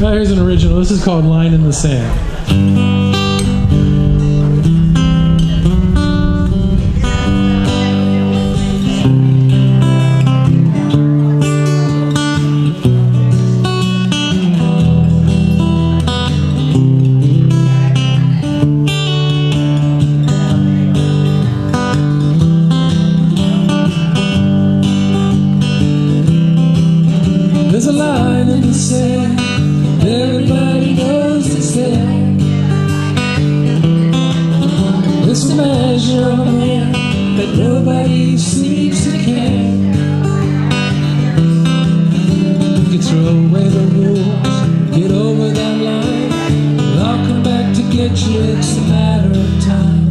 Now here's an original. This is called Line in the Sand. There's a line in the sand. Everybody knows it's there. It's a measure of a man, but nobody seems to care. You can throw away the rules, get over that line. I'll come back to get you. It's a matter of time.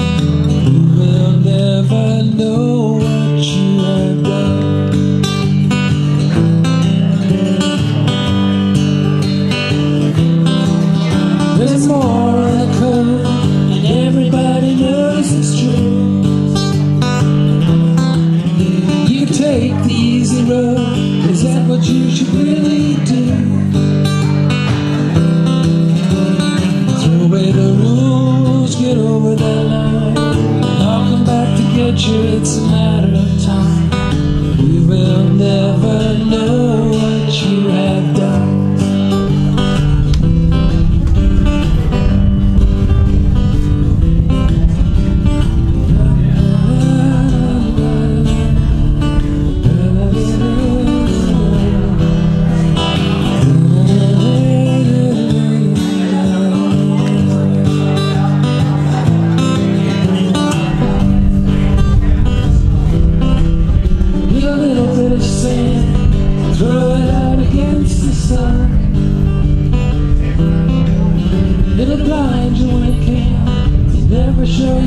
You will never know the easy road, is that what you should really do? Throw away the rules, get over that line. I'll come back to get you,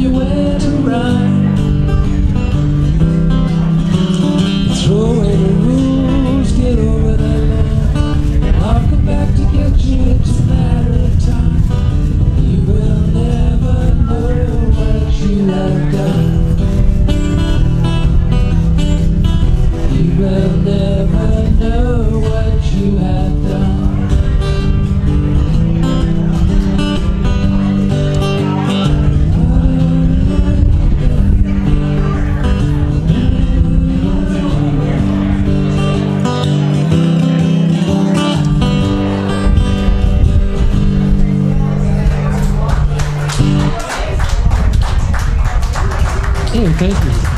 never show you where to run. Throw Thank you.